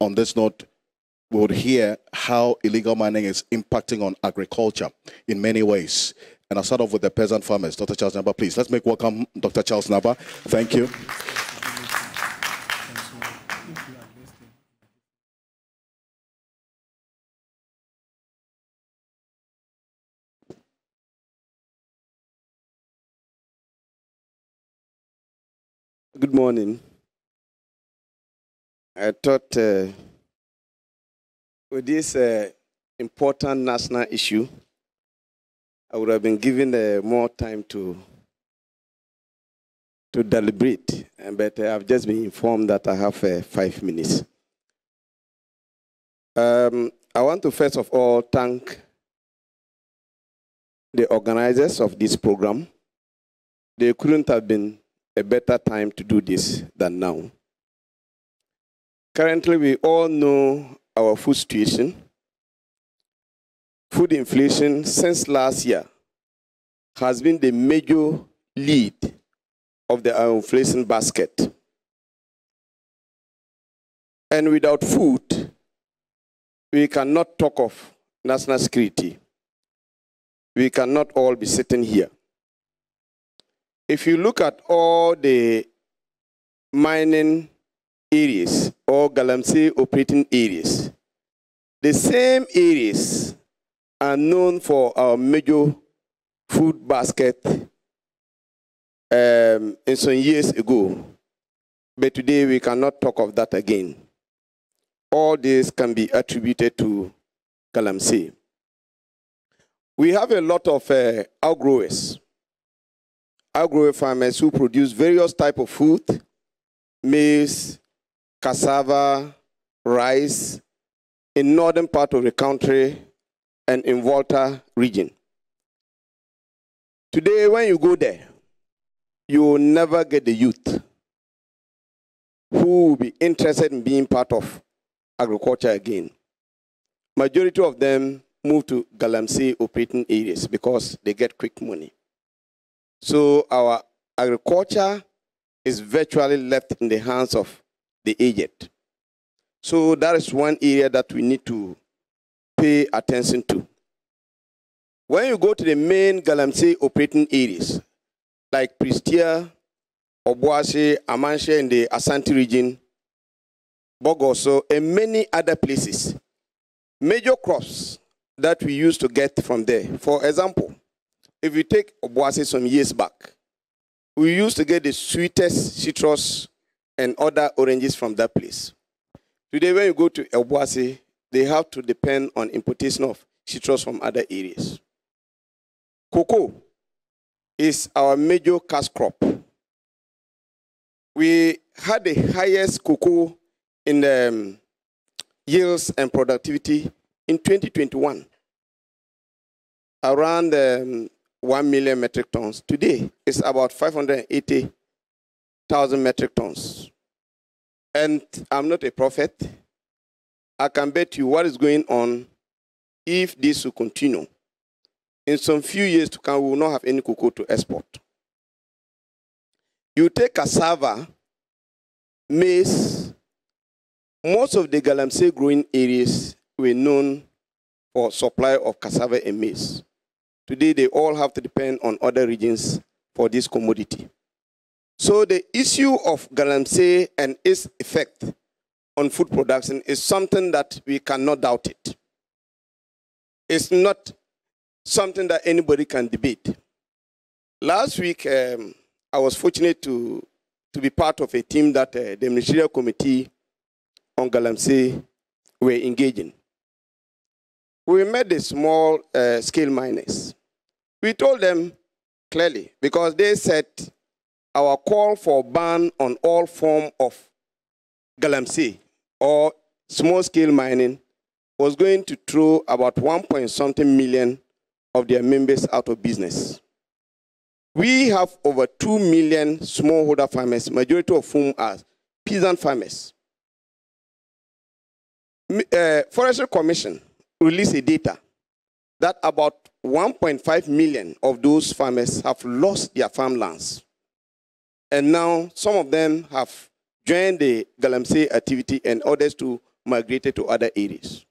on this note, we would hear how illegal mining is impacting on agriculture in many ways. And I'll start off with the peasant farmers. Dr. Charles Nyaaba, please. Let's make welcome Dr. Charles Nyaaba. Thank you. Good morning. I thought uh, with this uh, important national issue, I would have been given uh, more time to to deliberate, but I've just been informed that I have uh, five minutes. Um, I want to first of all thank the organizers of this program. There couldn't have been a better time to do this than now. Currently, we all know our food situation. Food inflation since last year has been the major lead of the uh, inflation basket. And without food, we cannot talk of national security. We cannot all be sitting here. If you look at all the mining areas or Galamsey operating areas, the same areas are known for our major food basket um, in some years ago. But today we cannot talk of that again. All this can be attributed to Galamsey. We have a lot of uh, outgrowers outgrower farmers who produce various type of food, maize, cassava, rice, in northern part of the country and in Volta region. Today, when you go there, you will never get the youth who will be interested in being part of agriculture again. Majority of them move to Galamsey operating areas because they get quick money. So our agriculture is virtually left in the hands of the aged. So that is one area that we need to pay attention to. When you go to the main Galamsey operating areas, like Prestea, Obuasi, Amansie in the Asante region, Bogoso, and many other places, major crops that we used to get from there. For example, if you take Obuasi some years back, we used to get the sweetest citrus and other oranges from that place. Today, when you go to Obuasi, they have to depend on importation of citrus from other areas. Cocoa is our major cash crop. We had the highest cocoa in the um, yields and productivity in 2021, around um, 1 million metric tons. Today, it's about 580,000 metric tons. And I'm not a prophet. I can bet you what is going on if this will continue. In some few years to come, we will not have any cocoa to export. You take cassava, maize, most of the Galamsey growing areas were known for supply of cassava and maize. Today, they all have to depend on other regions for this commodity. So the issue of Galamsey and its effect on food production is something that we cannot doubt it. It's not something that anybody can debate. Last week, um, I was fortunate to, to be part of a team that uh, the Ministerial Committee on Galamsey were engaging. We met the small uh, scale miners. We told them clearly because they said our call for ban on all form of galamsey or small scale mining was going to throw about one point something million of their members out of business. We have over 2 million smallholder farmers, majority of whom are peasant farmers. Uh, Forestry Commission released a data that about 1.5 million of those farmers have lost their farmlands. And now some of them have joined the Galamsey activity and others to migrated to other areas.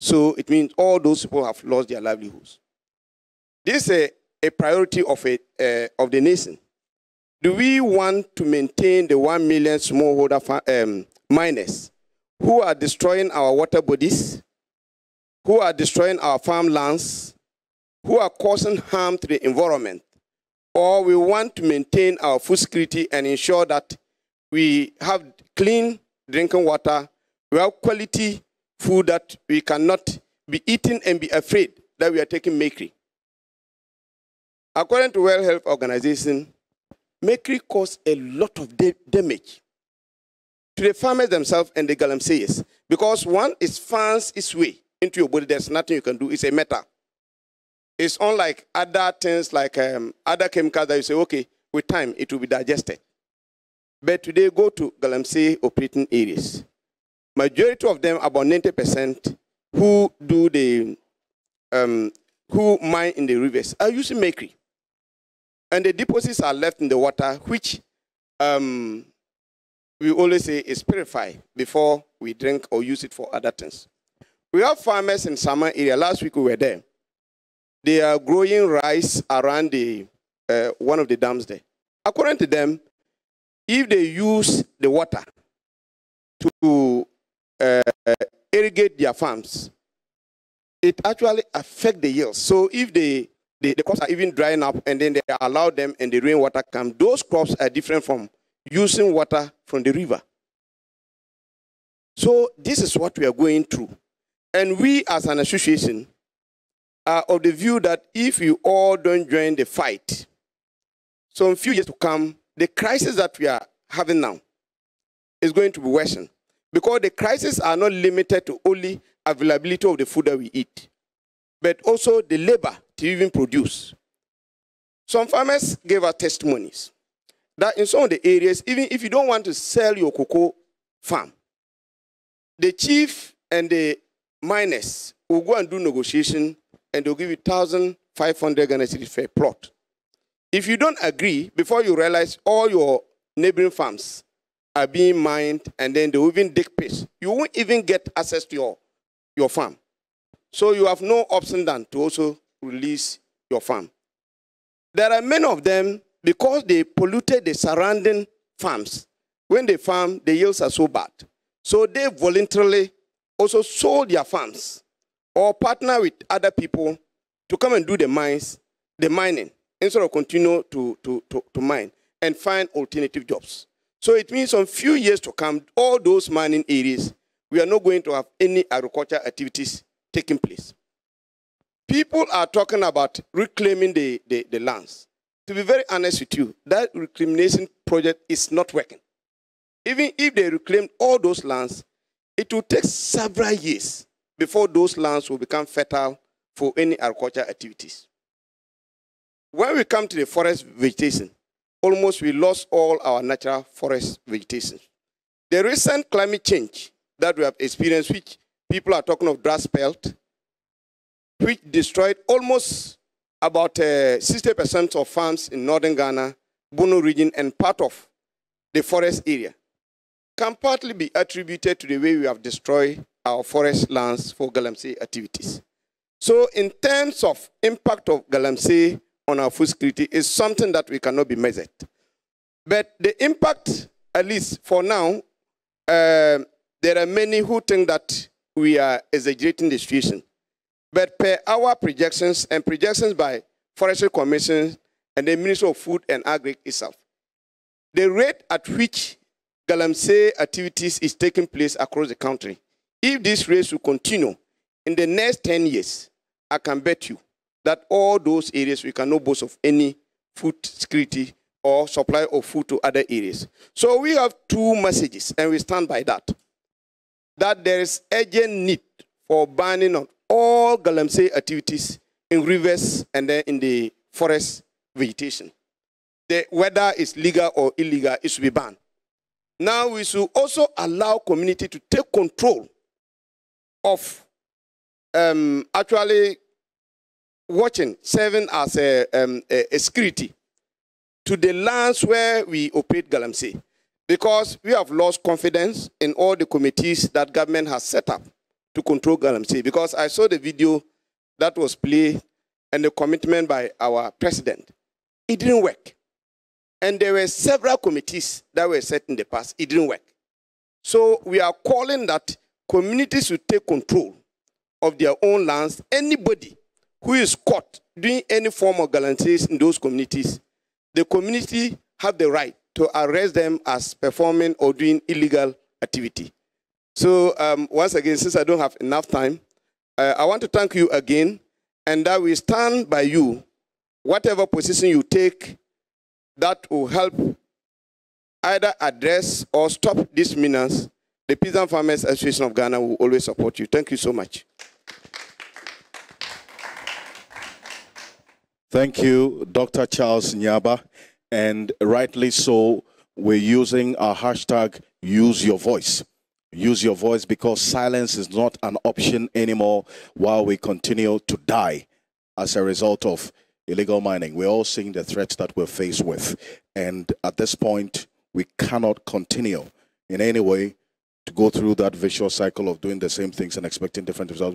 So it means all those people have lost their livelihoods. This is a, a priority of, a, uh, of the nation. Do we want to maintain the 1 million smallholder um, miners who are destroying our water bodies, who are destroying our farmlands, who are causing harm to the environment? Or we want to maintain our food security and ensure that we have clean drinking water, we have quality food that we cannot be eating and be afraid that we are taking mercury. According to World Health Organization, mercury causes a lot of damage to the farmers themselves and the galamseyers because one it finds its way into your body. There's nothing you can do. It's a metal. It's unlike other things like um, other chemicals that you say, okay, with time it will be digested. But today, go to galamsey operating areas. Majority of them, about 90%, who do the um, who mine in the rivers are using mercury. And the deposits are left in the water, which um, we always say is purified before we drink or use it for other things. We have farmers in Sama area. Last week we were there. They are growing rice around the uh, one of the dams there. According to them, if they use the water to uh, irrigate their farms, it actually affects the yields. So if they, the, the crops are even drying up and then they allow them and the rainwater come, those crops are different from using water from the river. So this is what we are going through. And we as an association are of the view that if you all don't join the fight, so in few years to come, the crisis that we are having now is going to be worsened. Because the crises are not limited to only availability of the food that we eat, but also the labor to even produce. Some farmers gave us testimonies that in some of the areas, even if you don't want to sell your cocoa farm, the chief and the miners will go and do negotiation and they'll give you 1,500 Ghana cedis for a plot. If you don't agree, before you realize all your neighboring farms are being mined and then they will even dig pits, you won't even get access to your, your farm. So you have no option than to also release your farm. There are many of them because they polluted the surrounding farms. When they farm, the yields are so bad. So they voluntarily also sold their farms or partner with other people to come and do the mines, the mining, instead of continue to, to, to, to mine and find alternative jobs. So it means in few years to come, all those mining areas, we are not going to have any agriculture activities taking place. People are talking about reclaiming the, the, the lands. To be very honest with you, that reclamation project is not working. Even if they reclaim all those lands, it will take several years before those lands will become fertile for any agriculture activities. When we come to the forest vegetation, almost we lost all our natural forest vegetation. The recent climate change that we have experienced, which people are talking of drought spell, which destroyed almost about 60% uh, of farms in northern Ghana, Bono region, and part of the forest area, can partly be attributed to the way we have destroyed our forest lands for Galamsey activities. So in terms of impact of Galamsey on our food security is something that we cannot be measured. But the impact, at least for now, uh, there are many who think that we are exaggerating the situation. But per our projections and projections by Forestry Commission and the Ministry of Food and Agri itself, the rate at which Galamsey activities is taking place across the country, if this race will continue in the next 10 years, I can bet you that all those areas we cannot boast of any food security or supply of food to other areas. So we have two messages, and we stand by that. That there is urgent need for banning of all galamsey activities in rivers and then in the forest vegetation. The, whether it's legal or illegal, it should be banned. Now we should also allow community to take control of um, actually watching, serving as a, um, a, a, security to the lands where we operate Galamsey. because we have lost confidence in all the committees that government has set up to control Galamsey. Because I saw the video that was played and the commitment by our president. It didn't work. And there were several committees that were set in the past. It didn't work. So we are calling that communities should take control of their own lands. Anybody who is caught doing any form of galamsey in those communities, the community have the right to arrest them as performing or doing illegal activity. So um, once again, since I don't have enough time, uh, I want to thank you again, and that we stand by you, whatever position you take, that will help either address or stop this menace. The Peasant Farmers Association of Ghana will always support you. Thank you so much. Thank you, Dr. Charles Nyaaba. And rightly so, we're using our hashtag use your voice. Use your voice because silence is not an option anymore while we continue to die as a result of illegal mining. We're all seeing the threats that we're faced with. And at this point, we cannot continue in any way to go through that vicious cycle of doing the same things and expecting different results.